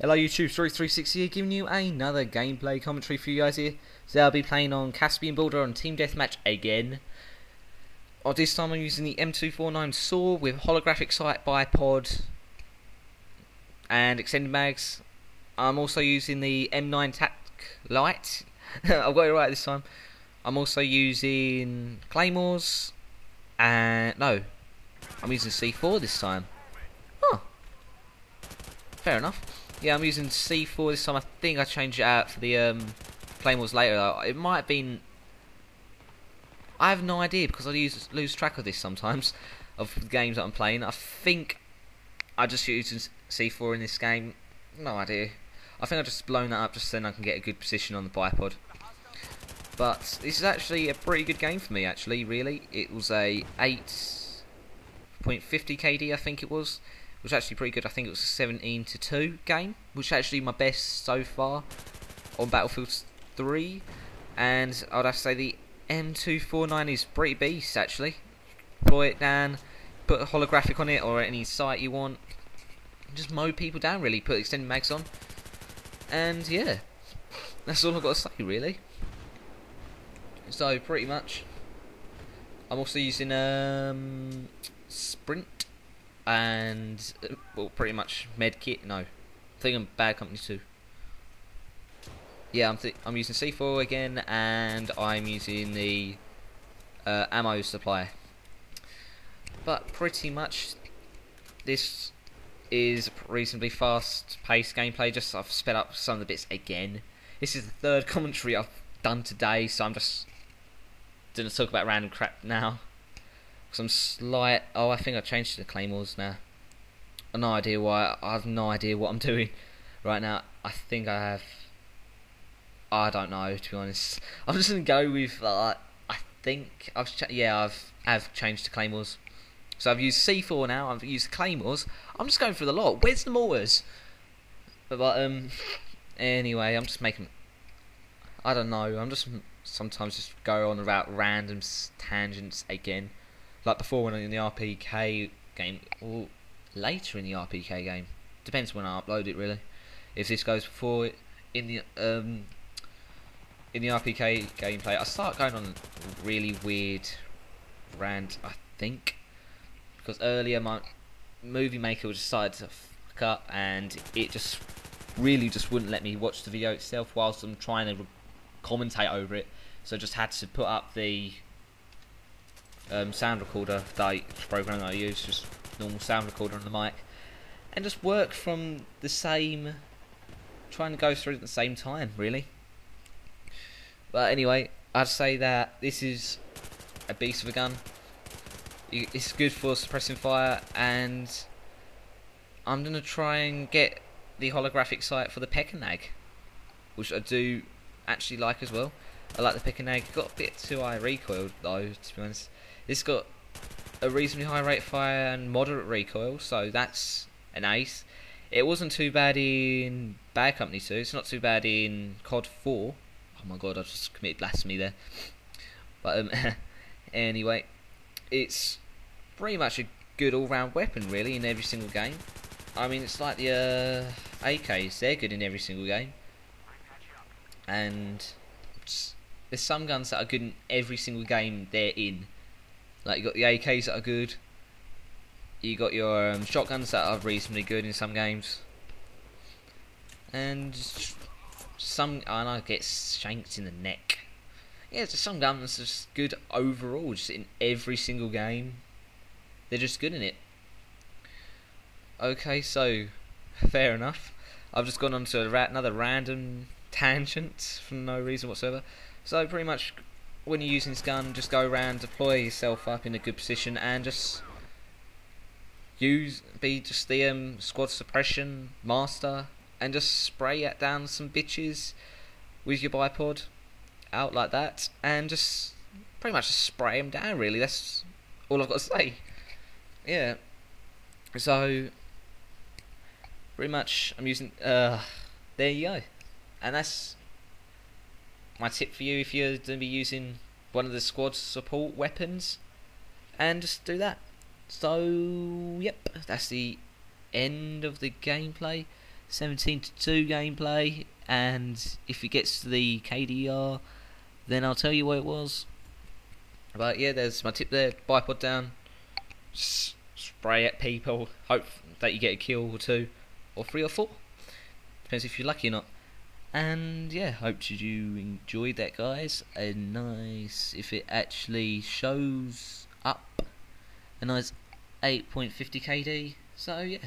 Hello YouTube, 360 here, giving you another gameplay commentary for you guys here. So I'll be playing on Caspian Border on Team Deathmatch again. Oh, this time I'm using the M249 SAW with holographic sight bipod and extended mags. I'm also using the M9 TAC Light. I've got it right this time. I'm also using Claymores and no, I'm using C4 this time. Oh, fair enough. Yeah, I'm using C4 this time. I think I changed it out for the um, Claymores later. It might have been. I have no idea because I lose lose track of this sometimes of the games that I'm playing. I think I just used C4 in this game. No idea. I think I just blown that up just so then I can get a good position on the bipod. But this is actually a pretty good game for me. Actually, really, it was a 8.50 KD. I think it was was actually pretty good. I think it was a 17 to 2 game, which is actually my best so far on Battlefield 3. And I'd have to say the M249 is pretty beast actually. Deploy it down, put a holographic on it or any sight you want. Just mow people down really, put extended mags on. And yeah, that's all I've got to say really. So pretty much, I'm also using um, Sprint and well, pretty much medkit. No, I think I'm bad company too. Yeah, I'm I'm using C4 again, and I'm using the uh, ammo supply. But pretty much, this is reasonably fast-paced gameplay. Just I've sped up some of the bits again. This is the third commentary I've done today, so I'm just gonna talk about random crap now. Some slight. Oh, I think I changed to the claymores now. No idea why. I have no idea what I'm doing right now. I think I have. I don't know to be honest. I'm just gonna go with. Uh, I think I've yeah I've have changed to claymores. So I've used C4 now. I've used claymores. I'm just going for the lot. Where's the mortars? But, but um. Anyway, I'm just making. I don't know. I'm just sometimes just go on about random tangents again like before when in the RPK game, or later in the RPK game. Depends when I upload it really. If this goes before in the um in the RPK gameplay, I start going on really weird rant. I think because earlier my movie maker decided to fuck up and it just really just wouldn't let me watch the video itself whilst I'm trying to commentate over it. So I just had to put up the um, sound recorder that program that I use, just normal sound recorder on the mic, and just work from the same, trying to go through at the same time, really. But anyway, I'd say that this is a beast of a gun. It's good for suppressing fire, and I'm gonna try and get the holographic sight for the Pecheneg, which I do actually like as well. I like the Pecheneg. Got a bit too high recoil though, to be honest. It's got a reasonably high rate of fire and moderate recoil, so that's an ace. It wasn't too bad in Bad Company 2. It's not too bad in COD 4. Oh my god, I just committed blasphemy there. But um, anyway, it's pretty much a good all-round weapon, really, in every single game. I mean, it's like the uh, AKs. They're good in every single game. And there's some guns that are good in every single game they're in. Like you got the AKs that are good. You got your um, shotguns that are reasonably good in some games. And some, I know, get shanked in the neck. Yeah, just some guns are just good overall, just in every single game. They're just good in it. Okay, so fair enough. I've just gone on to another random tangent for no reason whatsoever. So pretty much when you're using this gun, just go around, deploy yourself up in a good position, and just use be just the um, squad suppression master, and just spray it down some bitches with your bipod out like that, and just pretty much just spray them down. Really, that's all I've got to say. Yeah. So pretty much, I'm using. Uh, there you go, and that's my tip for you if you're going to be using one of the squad support weapons and just do that so yep that's the end of the gameplay 17 to 2 gameplay, and if it gets to the KDR, then I'll tell you what it was. But yeah, there's my tip there. Bipod down, S- spray at people, hope that you get a kill or two, or three or four. Depends if you're lucky or not. And yeah, hope you enjoyed that, guys. A nice, if it actually shows up, a nice 8.50 KD. So yeah,